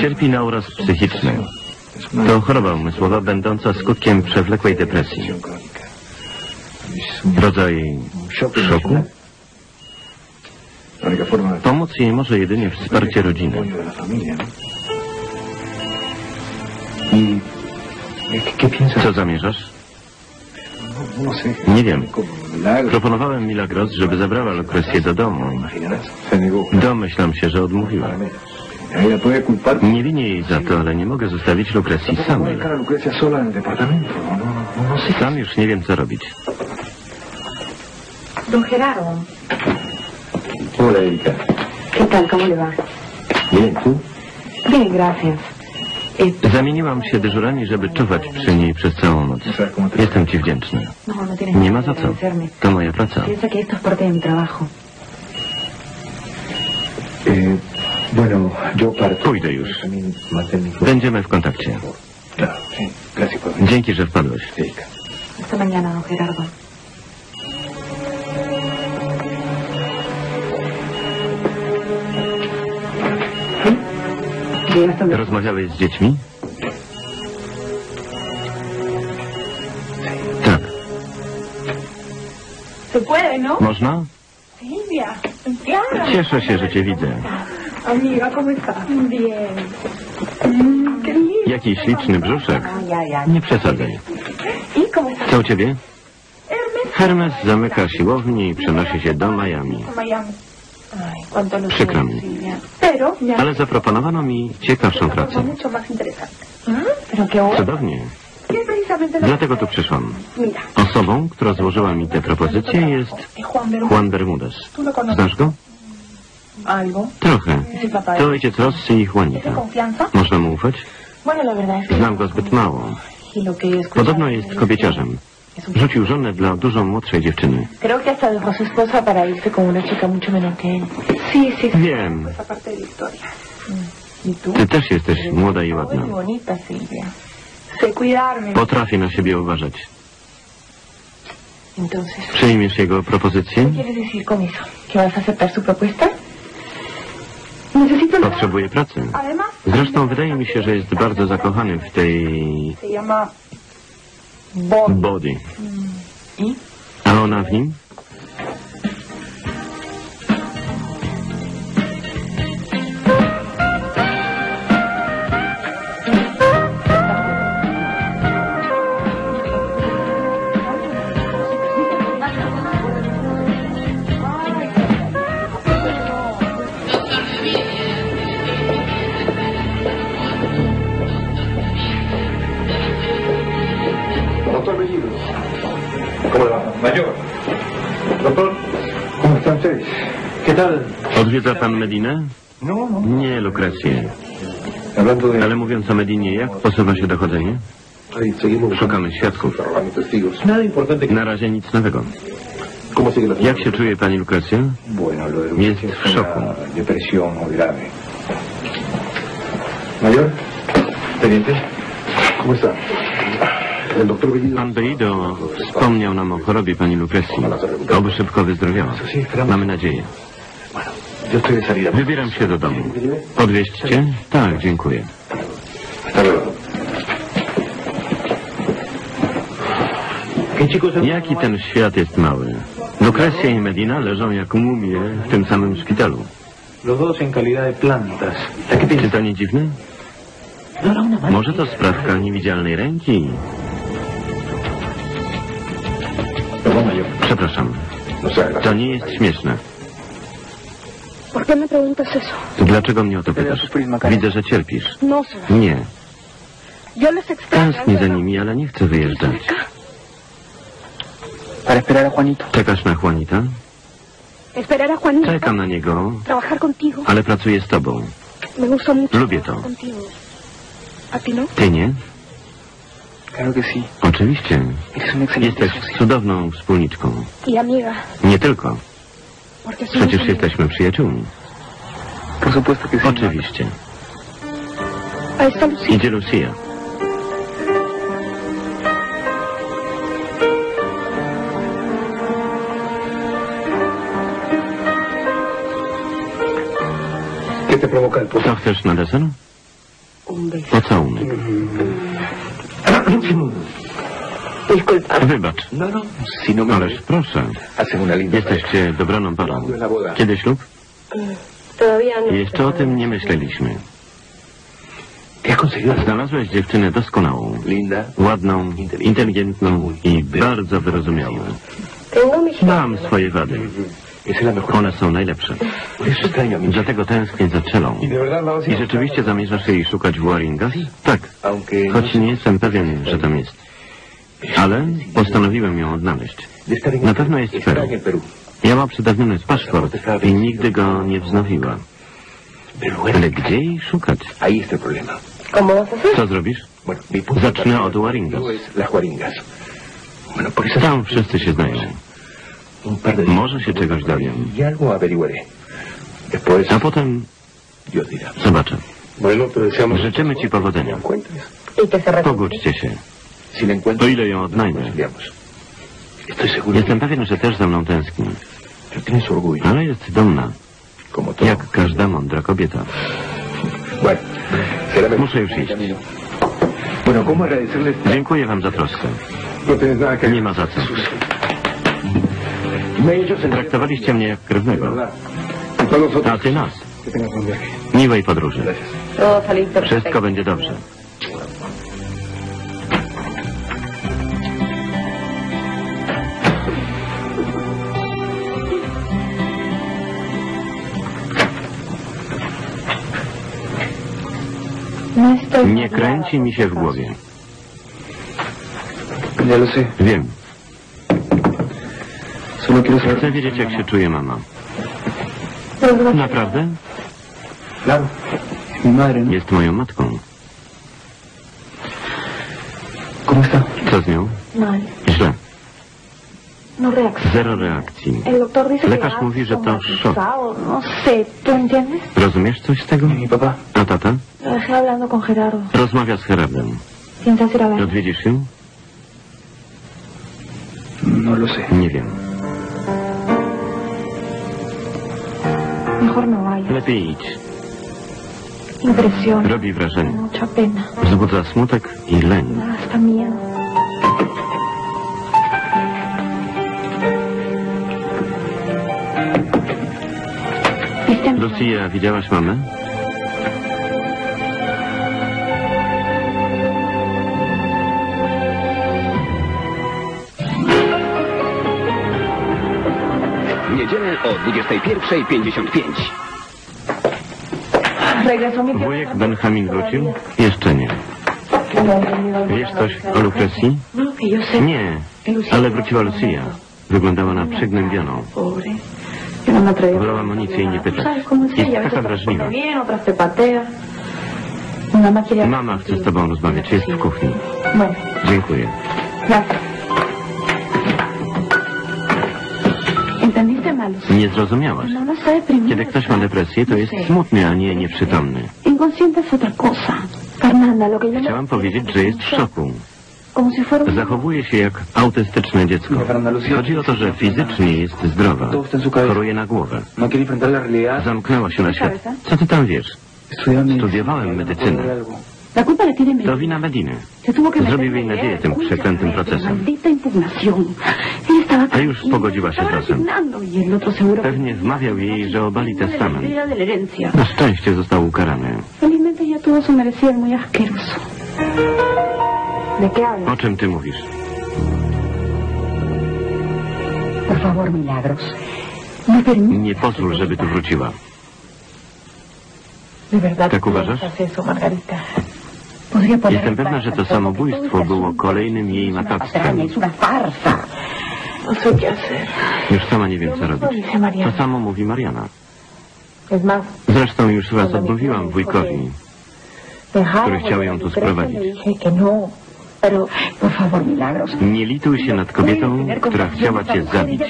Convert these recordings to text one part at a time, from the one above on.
Cierpi na uraz psychiczny. To choroba umysłowa będąca skutkiem przewlekłej depresji. Rodzaj szoku? Pomóc jej może jedynie wsparcie rodziny. Co zamierzasz? Nie wiem. Proponowałem Milagros, żeby zabrała Lukrecję do domu. Domyślam się, że odmówiła. Culpar. Nie winię jej za to, ale nie mogę zostawić Lukrecji samej. No, no, no. Sam już nie wiem, co robić. Don Gerardo, Hola, Erika. ¿qué tal? ¿Cómo le va? Bien, ¿tú? Bien, gracias. Eh, Zamieniłam się dyżurami, żeby czuwać przy niej przez całą noc. No. Jestem ci wdzięczny. Nie ma za co. To moja praca. Pójdę już. Będziemy w kontakcie. Dzięki, że wpadłeś. Rozmawiałeś z dziećmi? Tak. ¿no? Można? Cieszę się, że cię widzę. Amiga, ¿cómo estás? Bien. Mm, qué lindo. Jaki śliczny brzuszek. Ah. Nie przesadzaj. ¿Y cómo estás? Co u ciebie? Hermes. Zamyka siłownię i przenosi się do Miami. Miami. Przykro mi. Ale zaproponowano mi ciekawszą pracę. bueno. Cudownie. Dlatego tu przyszłam. Osobą, która złożyła mi tę propozycję jest es Juan Bermudez. Znasz go? Trochę. To ojciec Rossi i ¿Es de Juanita. Można mu ufać? Znam go zbyt mało. Podobno jest kobieciarzem. Rzucił żonę dla dużo młodszej dziewczyny. Wiem. Esa parte de la historia. ¿Y tú? Ty też jesteś młoda i ładna. Potrafię na siebie uważać. Przyjmiesz jego propozycję? Potrzebuje pracy. Zresztą wydaje mi się, że jest bardzo zakochany w tej body. A ona w nim? Odwiedza pan Medinę? No, no. Nie, Lukrecję. Ale mówiąc o Medinie, jak posuwa się dochodzenie? Szukamy świadków. que... Na razie nic nowego. ¿Cómo sigue la Jak się czuje pani Lukrecja? Jest w szoku. Mayor, teniente, ¿cómo está? Pan Beido wspomniał nam o chorobie pani Lukrecji. Oby szybko wyzdrowiała. Mamy nadzieję. Wybieram się do domu. Podwieźć cię? Tak, dziękuję. Hasta luego. ¿Qué chicos Jaki ten świat jest mały. Lukrecja i Medina leżą jak mumie w tym samym szpitalu. Los dos en calidad de plantas. ¿A qué Czy to nie dziwne? Może to sprawka niewidzialnej ręki? Przepraszam. No To nie jest śmieszne. Dlaczego mnie o to pytasz? Widzę, że cierpisz. No. Nie. Tęsknię za nimi, ale nie chcę wyjeżdżać. Czekasz na Juanita? Czekam na niego, Trabajar contigo. ale pracuję z tobą. Lubię to. trabajar Contigo. ¿A ti no? Ty nie? Oczywiście. Jesteś cudowną wspólniczką. Amiga. Nie tylko. Przecież jesteśmy przyjaciółmi. Oczywiście. Idzie Lucia. Co chcesz na deser? Pocałunek. Wybacz. No, no, no Ależ proszę. Jesteście dobraną parą. Kiedy ślub? Jeszcze o tym nie myśleliśmy. ¿Te has conseguido la Znalazłeś dziewczynę doskonałą. linda? Ładną, inteligentną i bardzo wyrozumiałą. Mam swoje wady. La mejor. One są najlepsze. Dlatego tęsknię za Czelą. Y I rzeczywiście zamierzasz jej szukać w Waringas? Tak, choć nie jestem pewien, że tam jest. Ale postanowiłem ją odnaleźć. Na pewno jest w Peru. Miała przedawniony paszport i nigdy go nie wznowiła. Ale gdzie jej szukać? Co zrobisz? Zacznę od Waringas. Tam wszyscy się znają. Może się czegoś dowiem. A potem zobaczę. Życzymy ci powodzenia. Pogódźcie się. O ile ją odnajdę. Jestem pewien, że też za mną tęskni. Ale jest dumna, jak każda mądra kobieta. Muszę już iść. Dziękuję wam za troskę. No Nie ma za co. Traktowaliście mnie jak krewnego. Y. A ty nas. Miłej podróży. Wszystko będzie dobrze. Nie kręci mi się w głowie. Wiem. Chcę wiedzieć, jak się czuje mama. Naprawdę? ¿no? Jest moją matką. Co z nią? Źle. No. Zero reakcji. Lekarz mówi, że to szok. No. Rozumiesz coś z tego? A tata? Hablando con Gerardo. Rozmawia z Herardem. ¿Piensas ir a ver? Odwiedzisz się? No lo sé. Nie wiem. Mejor no vayas. Lepiej idź. Impresiona. Robi wrażenie. Mucha pena. Wzbudza smutek i da hasta miedo. Lucia, widziałaś mamę? Niedzielę o 21.55. Regresó mi tío. Wujek Benjamin wrócił? Jeszcze nie. Wiesz coś o sé. Nie, ale wróciła Lucia. Wyglądała na przygnębioną. Wolałam o nic jej nie pytać. ¿Sabes cómo es Jest taka wrażliwa. Mama chce z tobą rozmawiać. Jest w kuchni. Dziękuję. Nie zrozumiałaś. No, no. Kiedy ktoś ma depresję, to jest smutny, a nie nieprzytomny. Inconsciente es otra cosa. Fernanda, lo que yo Chciałam powiedzieć, że jest w szoku. Zachowuje się jak autystyczne dziecko. Chodzi o to, że fizycznie jest zdrowa. Choruje na głowę. No. Zamknęła się na świat. Co ty tam wiesz? Studiowałem medycynę. To wina Mediny. Zrobił jej en nadzieję tym przeklętym procesem. A już tranquila, pogodziła się z losem. seguro... Pewnie wmawiał jej, że obali testament. Na szczęście został ukarany. O czym ty mówisz? No Nie pozwól, żeby tu wróciła. ¿Tak uważasz? Jestem pewna, że to samobójstwo było kolejnym jej matactwem. Qué hacer. Już sama nie wiem, co robić. To samo mówi Mariana. Zresztą już raz odmówiłam wujkowi. Który chciał ją tu sprowadzić. Nie lituj się nad kobietą, która chciała cię zabić.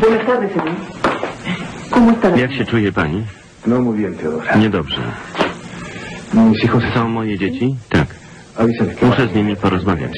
Buenas tardes, señor. ¿Cómo está la Jak się czuje pani? No muy bien, Teodora. Niedobrze. Hijos Są moje dzieci? Tak. Muszę z nimi porozmawiać.